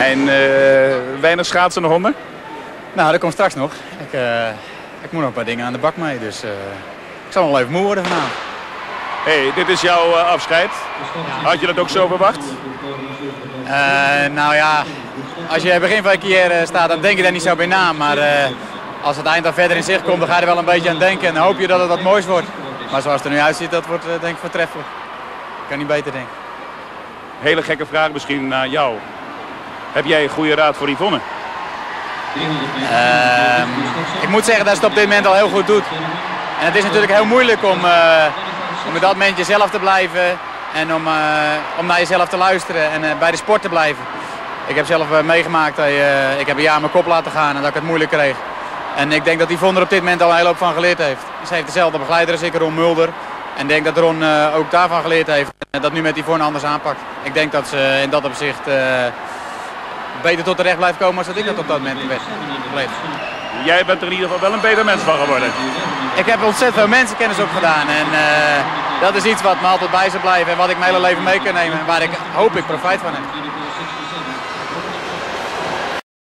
En weinig schaatsende honden? Nou, dat komt straks nog. Ik, ik moet nog een paar dingen aan de bak mee, dus ik zal nog wel even moe worden vanavond. hey, dit is jouw afscheid. Had je dat ook zo verwacht? nou ja, als je begin van je carrière staat, dan denk je daar niet zo bij na. Maar als het eind dan verder in zicht komt, dan ga je er wel een beetje aan denken. En dan hoop je dat het wat moois wordt. Maar zoals het er nu uitziet, dat wordt denk ik voortreffelijk. Ik kan niet beter denken. Hele gekke vraag misschien naar jou. Heb jij een goede raad voor Yvonne? Uh, ik moet zeggen dat ze het op dit moment al heel goed doet. En het is natuurlijk heel moeilijk om, uh, om dat moment jezelf te blijven. En om, uh, om naar jezelf te luisteren en uh, bij de sport te blijven. Ik heb zelf meegemaakt dat ik heb een jaar mijn kop laten gaan en dat ik het moeilijk kreeg. En ik denk dat Yvonne er op dit moment al een hele hoop van geleerd heeft. Ze heeft dezelfde begeleider als ik, Ron Mulder. En ik denk dat Ron ook daarvan geleerd heeft. En dat nu met Yvonne anders aanpakt. Ik denk dat ze in dat opzicht beter tot de recht blijft komen als dat ik dat op dat moment werd. Jij bent er in ieder geval wel een beter mens van geworden. Ik heb ontzettend veel mensenkennis opgedaan. En uh, dat is iets wat me altijd bij zal blijven. En wat ik mijn hele leven mee kan nemen. En waar ik hoop ik profijt van heb.